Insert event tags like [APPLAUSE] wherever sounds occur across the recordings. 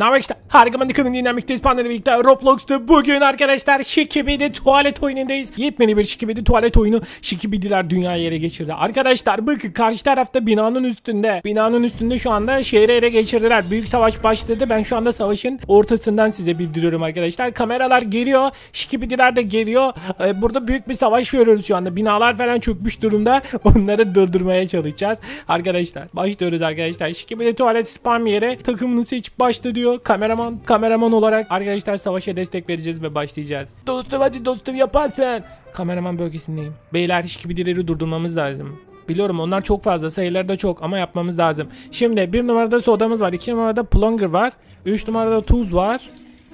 Haber işte? Harika Mandıka'nın dinamikteyiz pandayla birlikte Roblox'ta bugün arkadaşlar Şikibidi tuvalet oyunundayız. Yepyeni bir Şikibidi tuvalet oyunu Şikibidiler dünyayı ele geçirdi. Arkadaşlar bakın karşı tarafta binanın üstünde. Binanın üstünde şu anda şehri ele geçirdiler. Büyük savaş başladı. Ben şu anda savaşın ortasından size bildiriyorum arkadaşlar. Kameralar geliyor. Şikibidiler de geliyor. Ee, burada büyük bir savaş veriyoruz şu anda. Binalar falan çökmüş durumda. [LAUGHS] Onları durdurmaya çalışacağız. Arkadaşlar başlıyoruz arkadaşlar. Şikibidi tuvalet spam yere takımını seçip başla. Kameraman kameraman olarak arkadaşlar savaşa destek vereceğiz ve başlayacağız. Dostum hadi dostum yaparsın. Kameraman bölgesindeyim. Beyler Şikibidileri durdurmamız lazım. Biliyorum onlar çok fazla sayıları da çok ama yapmamız lazım. Şimdi bir numarada sodamız var. iki numarada plunger var. Üç numarada tuz var.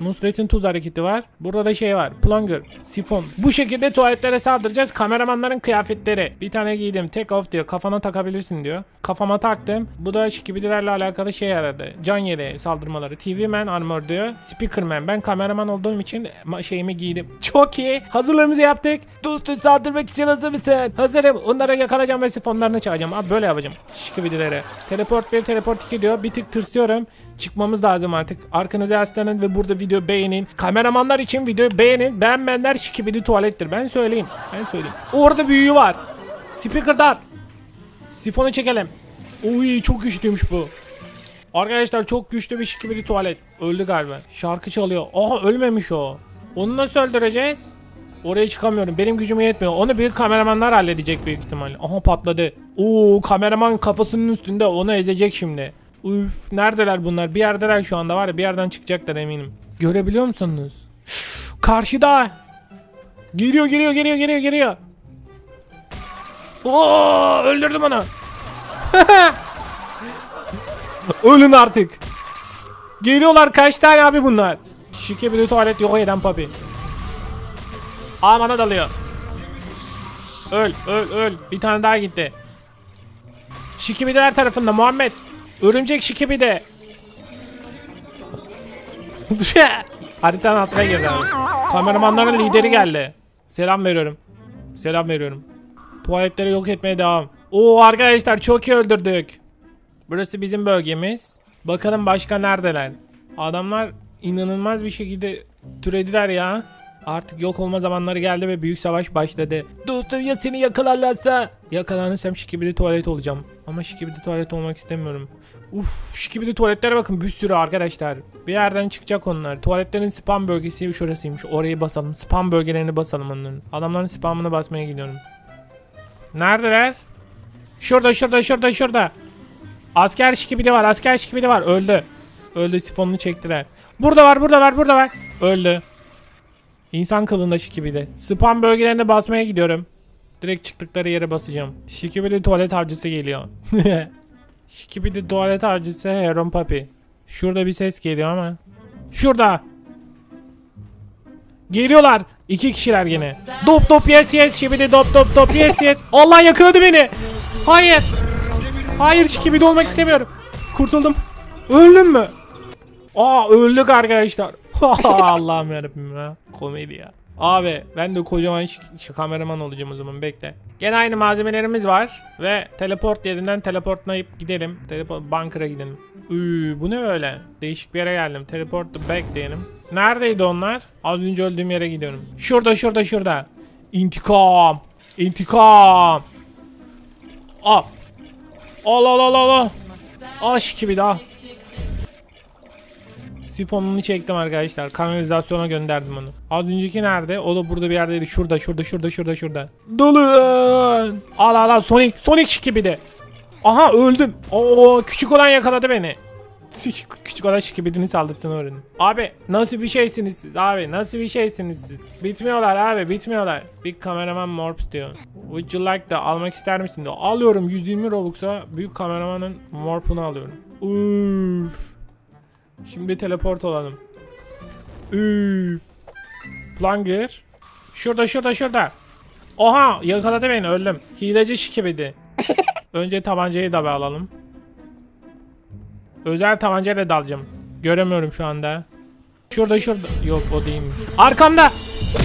Nusret'in tuz hareketi var. Burada da şey var. Plunger, sifon. Bu şekilde tuvaletlere saldıracağız. Kameramanların kıyafetleri. Bir tane giydim. Take off diyor. Kafana takabilirsin diyor. Kafama taktım. Bu da şikibidilerle alakalı şey aradı. Can yeri saldırmaları. TV man armor diyor. Speaker man. Ben kameraman olduğum için şeyimi giydim. [LAUGHS] Çok iyi. Hazırlığımızı yaptık. Dostum saldırmak için hazır mısın? Hazırım. Onlara yakalayacağım ve sifonlarını çalacağım. Abi böyle yapacağım. Şikibidilere. Teleport 1, teleport 2 diyor. Bir tık tırsıyorum. Çıkmamız lazım artık. Arkanıza yaslanın ve burada video beğenin. Kameramanlar için videoyu beğenin. Beğenmeyenler şikibidi tuvalettir. Ben söyleyeyim. Ben söyleyeyim. Orada büyüğü var. Speaker'dan. Sifonu çekelim. Uy çok güçlüymüş bu. Arkadaşlar çok güçlü bir şikibidi tuvalet. Öldü galiba. Şarkı çalıyor. Aha ölmemiş o. Onu nasıl öldüreceğiz? Oraya çıkamıyorum. Benim gücüm yetmiyor. Onu büyük kameramanlar halledecek büyük ihtimalle. Aha patladı. Oo kameraman kafasının üstünde. Onu ezecek şimdi. Üf neredeler bunlar? Bir yerdeler şu anda var ya bir yerden çıkacaklar eminim. Görebiliyor musunuz? Karşıda. Geliyor geliyor geliyor geliyor geliyor. Oo öldürdüm onu. [LAUGHS] Ölün artık. Geliyorlar kaç tane abi bunlar? Şike bir tuvalet yok eden papi. Aa bana dalıyor. Öl öl öl. Bir tane daha gitti. Şikibidiler tarafında Muhammed. Örümcek şikibide. [LAUGHS] Haritanın altına girdi. Kameramanların lideri geldi. Selam veriyorum. Selam veriyorum. Tuvaletleri yok etmeye devam. Oo arkadaşlar çok iyi öldürdük. Burası bizim bölgemiz. Bakalım başka neredeler? Adamlar inanılmaz bir şekilde türediler ya. Artık yok olma zamanları geldi ve büyük savaş başladı. Dostum ya seni yakalarlarsa? Yakalanırsam şikibidi tuvalet olacağım. Ama şikibidi tuvalet olmak istemiyorum. Uf şikibidi tuvaletlere bakın bir sürü arkadaşlar. Bir yerden çıkacak onlar. Tuvaletlerin spam bölgesi şurasıymış. Orayı basalım. Spam bölgelerini basalım onların. Adamların spamını basmaya gidiyorum. Neredeler? Şurada şurada şurada şurada. Asker şikibidi var. Asker şikibidi var. Öldü. Öldü sifonunu çektiler. Burada var burada var burada var. Öldü. İnsan kılığında şikibidi. Spam bölgelerine basmaya gidiyorum. Direkt çıktıkları yere basacağım. Şikibidi tuvalet avcısı geliyor. [LAUGHS] Şikibidi tuvalet avcısı Heron Papi. Şurada bir ses geliyor ama. Şurada. Geliyorlar. İki kişiler gene. Dop dop yes yes şibidi dop dop dop yes yes. Allah yakaladı beni. Hayır. Hayır şikibidi olmak istemiyorum. Kurtuldum. Öldüm mü? Aa öldük arkadaşlar. [LAUGHS] Allah'ım yarabbim ya. Komedi ya. Abi ben de kocaman kameraman olacağım o zaman bekle. Gene aynı malzemelerimiz var ve teleport yerinden teleportlayıp gidelim. Teleport bunker'a gidelim. Üü, bu ne böyle? Değişik bir yere geldim. Teleport the back diyelim. Neredeydi onlar? Az önce öldüğüm yere gidiyorum. Şurada şurada şurada. İntikam. İntikam. Al. Al al al al. al. Aş gibi daha. Sifonunu çektim arkadaşlar. Kanalizasyona gönderdim onu. Az önceki nerede? O da burada bir yerdeydi. Şurada, şurada, şurada, şurada, şurada. Dolun. Al al al Sonic. Sonic gibi de. Aha öldüm. Oo küçük olan yakaladı beni. [LAUGHS] Küçük olan şikibidini saldırsın öğrenin. Abi nasıl bir şeysiniz siz abi nasıl bir şeysiniz siz? Bitmiyorlar abi bitmiyorlar. Bir kameraman morps diyor. Would you like da almak ister misin diyor. Alıyorum 120 Robux'a büyük kameramanın morpunu alıyorum. Uff. Şimdi teleport olalım. Üf. Plunger. Şurada şurada şurada. Oha yakaladı beni öldüm. Hileci şikibidi. [LAUGHS] Önce tabancayı da alalım. Özel tabancayla dalacağım. Göremiyorum şu anda. Şurada şurada. Yok o değil mi? Arkamda.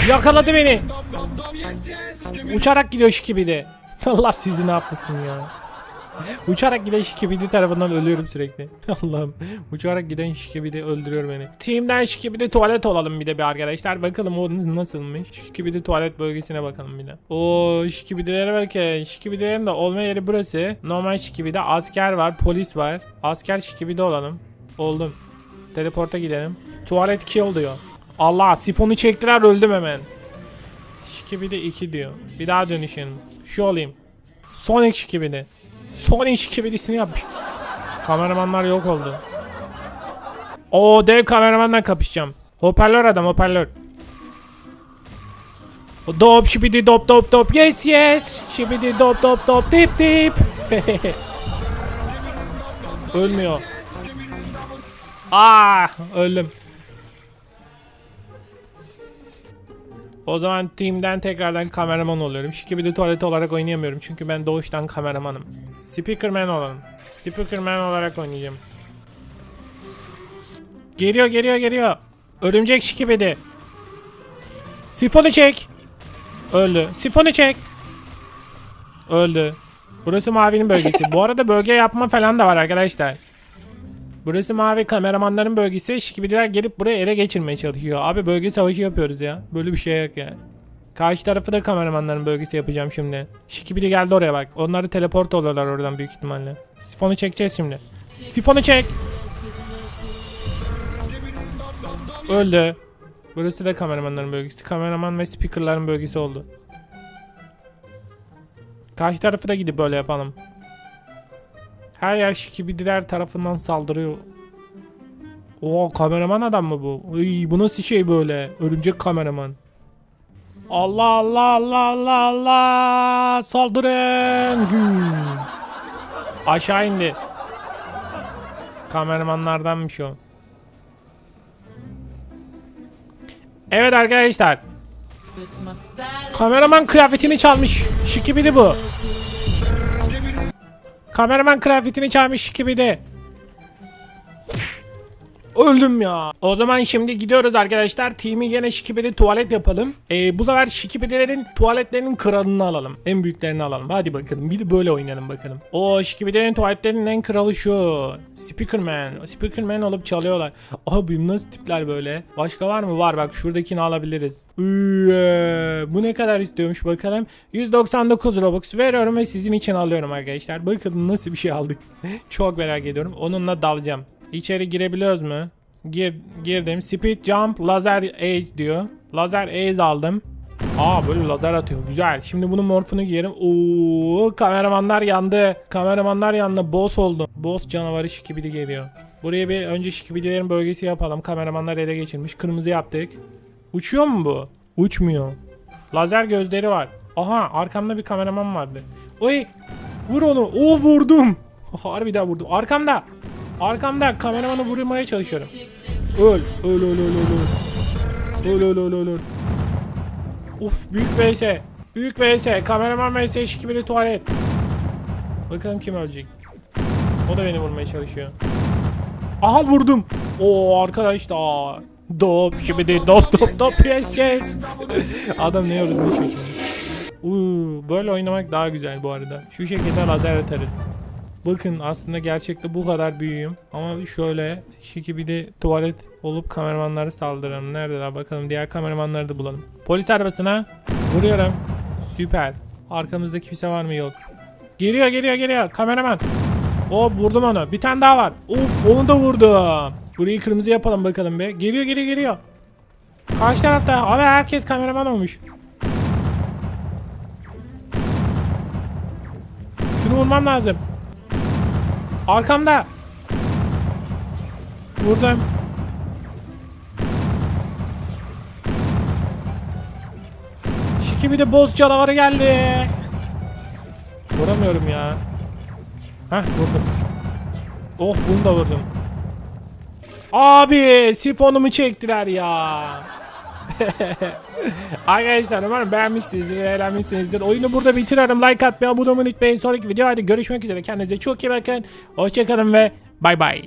Yakaladı beni. Uçarak gidiyor şikibidi. [LAUGHS] Allah sizi ne yapmasın ya. [LAUGHS] Uçarak giden Şikibidi tarafından ölüyorum sürekli. [LAUGHS] Allah'ım. Uçarak giden Şikibidi öldürüyor beni. Team'den Şikibidi tuvalet olalım bir de bir arkadaşlar. Bakalım o nasılmış. Şikibidi tuvalet bölgesine bakalım bir de. Oo Şikibidilere bakın. Şikibidilerin de olma yeri burası. Normal Şikibidi asker var, polis var. Asker Şikibidi olalım. Oldum. Teleporta gidelim. Tuvalet kill diyor. Allah sifonu çektiler öldüm hemen. Şikibidi 2 diyor. Bir daha dönüşelim. Şu olayım. Sonic Şikibidi. Sonic Şikibidisini yap. Kameramanlar yok oldu. O dev kameramanla kapışacağım. Hoparlör adam hoparlör. Dop şibidi dop dop dop yes yes şibidi dop dop dop dip dip [LAUGHS] Ölmüyor Aa öldüm O zaman team'den tekrardan kameraman oluyorum. Şikibidi tuvalet olarak oynayamıyorum çünkü ben doğuştan kameramanım. Speakerman olalım. Speakerman olarak oynayacağım. Geliyor geliyor geliyor. Örümcek şikibidi. Sifonu çek. Öldü. Sifonu çek. Öldü. Burası mavinin bölgesi. Bu arada bölge yapma falan da var arkadaşlar. Burası mavi kameramanların bölgesi. Şikibidiler gelip buraya ele geçirmeye çalışıyor. Abi bölge savaşı yapıyoruz ya. Böyle bir şey yok ya. Karşı tarafı da kameramanların bölgesi yapacağım şimdi. Şikibidi geldi oraya bak. Onları teleport olurlar oradan büyük ihtimalle. Sifonu çekeceğiz şimdi. Sifonu çek. Öldü. Burası da kameramanların bölgesi. Kameraman ve speakerların bölgesi oldu. Karşı tarafı da gidip böyle yapalım. Her yer şikibidiler tarafından saldırıyor. Oo kameraman adam mı bu? Iy, bu nasıl şey böyle? Örümcek kameraman. Allah Allah Allah Allah Allah saldırın. Güm. Aşağı indi. Kameramanlardanmış o. Evet arkadaşlar. Kameraman kıyafetini çalmış. Şikibidi bu. Kameraman kıyafetini çalmış Şikibidi. Öldüm ya. O zaman şimdi gidiyoruz arkadaşlar. Team'i gene Şikibidi tuvalet yapalım. Ee, bu sefer Şikibidilerin tuvaletlerinin kralını alalım. En büyüklerini alalım. Hadi bakalım. Bir de böyle oynayalım bakalım. O Şikibidilerin tuvaletlerinin en kralı şu. Speakerman. Speakerman olup çalıyorlar. Abi nasıl tipler böyle? Başka var mı? Var bak şuradakini alabiliriz. Üee, bu ne kadar istiyormuş bakalım. 199 Robux veriyorum ve sizin için alıyorum arkadaşlar. Bakın nasıl bir şey aldık. [LAUGHS] Çok merak ediyorum. Onunla dalacağım. İçeri girebiliyoruz mu? Gir, girdim. Speed jump lazer ace diyor. Lazer ace aldım. Aa böyle lazer atıyor. Güzel. Şimdi bunun morfunu giyerim. Oo kameramanlar yandı. Kameramanlar yandı. Boss oldu. Boss canavarı şikibidi geliyor. Buraya bir önce şikibidilerin bölgesi yapalım. Kameramanlar ele geçirmiş. Kırmızı yaptık. Uçuyor mu bu? Uçmuyor. Lazer gözleri var. Aha arkamda bir kameraman vardı. Oy vur onu. O vurdum. [LAUGHS] Harbi daha vurdum. Arkamda. Arkamda kameramanı vurmaya çalışıyorum. Öl. Öl öl öl öl. Öl öl öl öl öl. Uf büyük vs. Büyük vs. Kameraman vs şikibili tuvalet. Bakalım kim ölecek. O da beni vurmaya çalışıyor. Aha vurdum. Oo arkadaşlar. Dop şibidi dop dop dop yes yes. [LAUGHS] Adam ne yorulmuş şaşırmış. Uuu böyle oynamak daha güzel bu arada. Şu şekilde lazer atarız. Bakın aslında gerçekte bu kadar büyüğüm. Ama şöyle şiki bir de tuvalet olup kameramanları saldıralım. Neredeler bakalım diğer kameramanları da bulalım. Polis arabasına vuruyorum. Süper. Arkamızda kimse var mı yok. Geliyor geliyor geliyor kameraman. O vurdum onu. Bir tane daha var. Uf onu da vurdum. Burayı kırmızı yapalım bakalım be. Geliyor geliyor geliyor. Karşı tarafta. Abi herkes kameraman olmuş. Şunu vurmam lazım. Arkamda. Vurdum. Şiki bir de boz canavarı geldi. Vuramıyorum ya. Heh vurdum. Oh bunu da vurdum. Abi sifonumu çektiler ya. [LAUGHS] Arkadaşlar umarım beğenmişsinizdir, eğlenmişsinizdir. Oyunu burada bitiriyorum. Like atmayı, abone olmayı unutmayın. Sonraki videoda görüşmek üzere. Kendinize çok iyi bakın. Hoşçakalın ve bay bay.